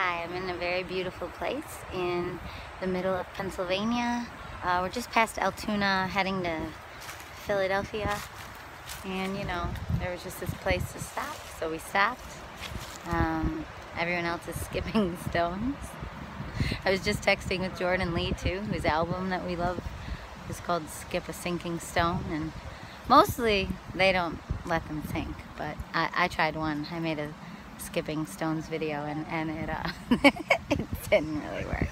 Hi, I'm in a very beautiful place in the middle of Pennsylvania. Uh, we're just past Altoona heading to Philadelphia. And you know, there was just this place to stop, so we stopped. Um, everyone else is skipping stones. I was just texting with Jordan Lee too, whose album that we love is called Skip a Sinking Stone. And mostly they don't let them sink, but I, I tried one. I made a skipping stones video and, and it, uh, it didn't really work.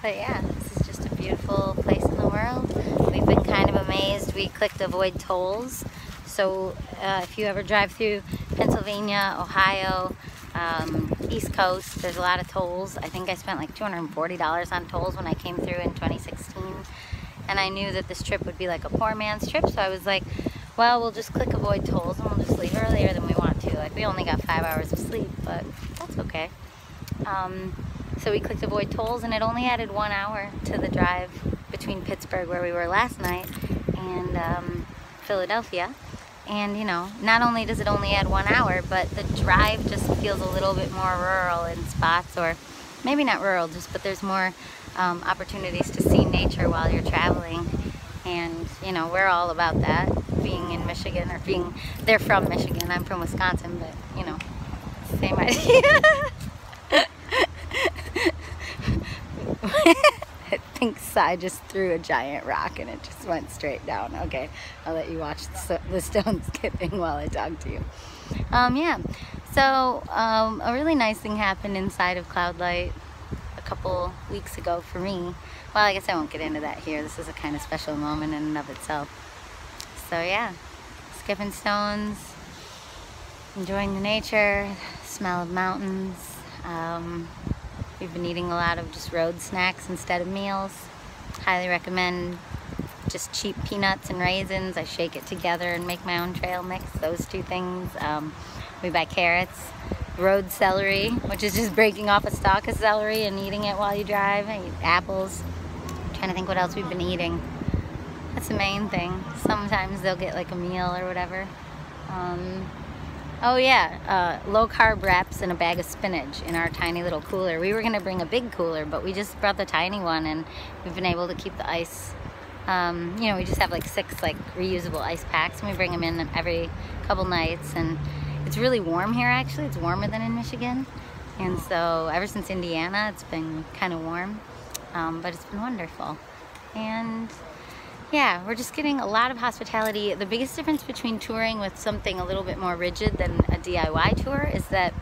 But yeah, this is just a beautiful place in the world. We've been kind of amazed. We clicked avoid tolls. So uh, if you ever drive through Pennsylvania, Ohio, um, East Coast, there's a lot of tolls. I think I spent like $240 on tolls when I came through in 2016. And I knew that this trip would be like a poor man's trip. So I was like, well, we'll just click avoid tolls and we'll just leave earlier than we want. Like we only got five hours of sleep, but that's okay. Um, so we clicked avoid tolls and it only added one hour to the drive between Pittsburgh where we were last night and um, Philadelphia. And you know, not only does it only add one hour, but the drive just feels a little bit more rural in spots or maybe not rural, just but there's more um, opportunities to see nature while you're traveling. And you know, we're all about that being in Michigan or being, they're from Michigan, I'm from Wisconsin, but you know, same idea. I think Sai just threw a giant rock and it just went straight down. Okay, I'll let you watch the, stone skipping while I talk to you. Um, yeah, so um, a really nice thing happened inside of Cloudlight a couple weeks ago for me. Well, I guess I won't get into that here. This is a kind of special moment in and of itself. So yeah, skipping stones, enjoying the nature, smell of mountains. Um, we've been eating a lot of just road snacks instead of meals. Highly recommend just cheap peanuts and raisins. I shake it together and make my own trail mix, those two things. Um, we buy carrots, road celery, which is just breaking off a stalk of celery and eating it while you drive. I eat apples. I'm trying to think what else we've been eating. That's the main thing. Sometimes they'll get like a meal or whatever. Um, oh yeah, uh, low carb wraps and a bag of spinach in our tiny little cooler. We were gonna bring a big cooler, but we just brought the tiny one and we've been able to keep the ice. Um, you know, we just have like six like reusable ice packs and we bring them in every couple nights and it's really warm here actually. It's warmer than in Michigan. And so ever since Indiana, it's been kind of warm, um, but it's been wonderful. And yeah, we're just getting a lot of hospitality. The biggest difference between touring with something a little bit more rigid than a DIY tour is that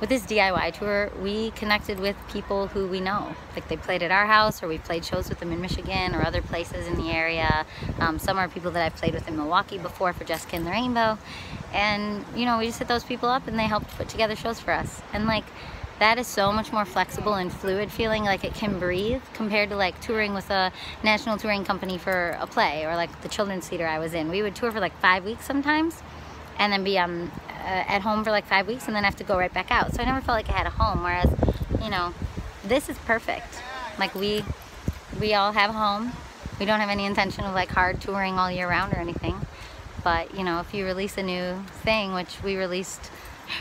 with this DIY tour, we connected with people who we know. Like they played at our house or we played shows with them in Michigan or other places in the area. Um, some are people that I've played with in Milwaukee before for Jessica and the Rainbow. And, you know, we just hit those people up and they helped put together shows for us. And like, that is so much more flexible and fluid feeling like it can breathe compared to like touring with a national touring company for a play or like the children's theater I was in. We would tour for like five weeks sometimes and then be um, uh, at home for like five weeks and then have to go right back out. So I never felt like I had a home whereas, you know, this is perfect. Like we, we all have a home. We don't have any intention of like hard touring all year round or anything. But, you know, if you release a new thing, which we released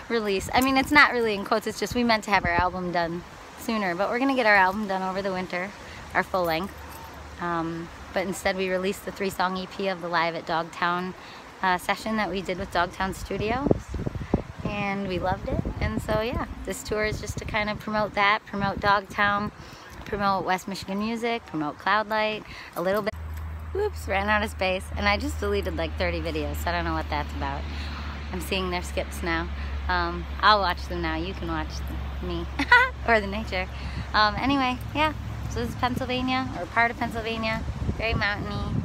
release. I mean, it's not really in quotes, it's just we meant to have our album done sooner, but we're gonna get our album done over the winter, our full length. Um, but instead we released the three song EP of the Live at Dogtown uh, session that we did with Dogtown Studios. And we loved it. And so yeah, this tour is just to kind of promote that, promote Dogtown, promote West Michigan music, promote Cloudlight, a little bit. Whoops, ran out of space. And I just deleted like 30 videos, so I don't know what that's about. I'm seeing their skips now. Um, I'll watch them now. You can watch me or the nature. Um, anyway, yeah. So this is Pennsylvania or part of Pennsylvania. Very mountainy.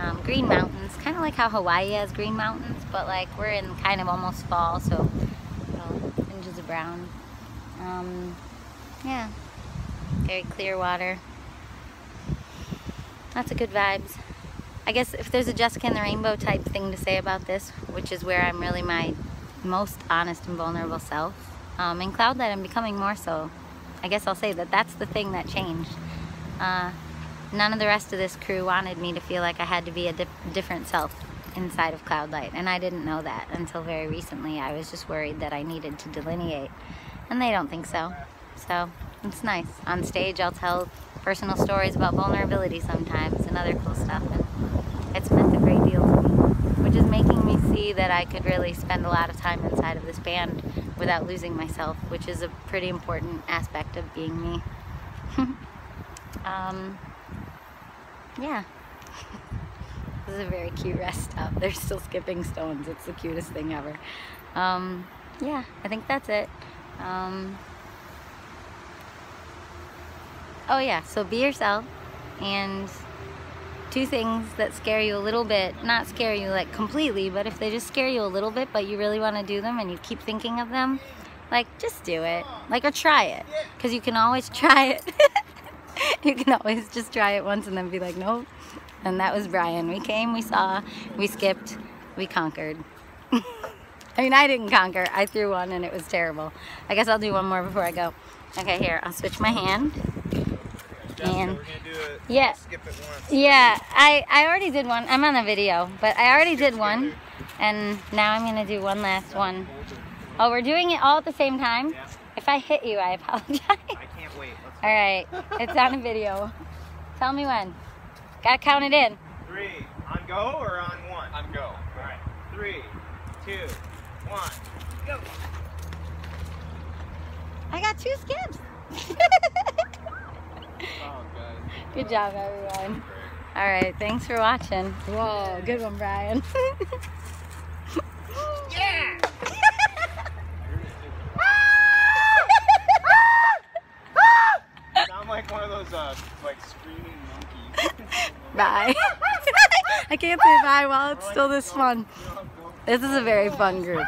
Um, green mountains, kind of like how Hawaii has green mountains, but like we're in kind of almost fall, so little fringes of brown. Um, yeah, very clear water. Lots of good vibes. I guess if there's a Jessica and the Rainbow type thing to say about this, which is where I'm really my most honest and vulnerable self. Um, in Cloudlight, I'm becoming more so. I guess I'll say that that's the thing that changed. Uh, none of the rest of this crew wanted me to feel like I had to be a dif different self inside of Cloudlight, and I didn't know that until very recently. I was just worried that I needed to delineate, and they don't think so. So it's nice. On stage, I'll tell personal stories about vulnerability sometimes and other cool stuff. And it's meant a great deal to me, which is making me see that I could really spend a lot of time inside of this band without losing myself, which is a pretty important aspect of being me. um, yeah. this is a very cute rest stop. They're still skipping stones. It's the cutest thing ever. Um, yeah, I think that's it. Um, oh yeah, so be yourself and two things that scare you a little bit, not scare you like completely, but if they just scare you a little bit, but you really want to do them and you keep thinking of them, like just do it. Like or try it. Because you can always try it. you can always just try it once and then be like, nope. And that was Brian. We came, we saw, we skipped, we conquered. I mean, I didn't conquer. I threw one and it was terrible. I guess I'll do one more before I go. Okay, here, I'll switch my hand. And yeah, yeah, I, I already did one. I'm on a video, but I already did one. And now I'm going to do one last one. Oh, we're doing it all at the same time? If I hit you, I apologize. I can't wait. All right, it's on a video. Tell me when. Gotta count it in. Three. On go or on one? On go. All right. Three, two, one, go. I got two skips. Oh, Good job, everyone. All right, thanks for watching. Whoa, good one, Brian. Yeah! Sound like one of those uh, like screaming monkeys. bye. I can't say bye while it's still this fun. This is a very fun group.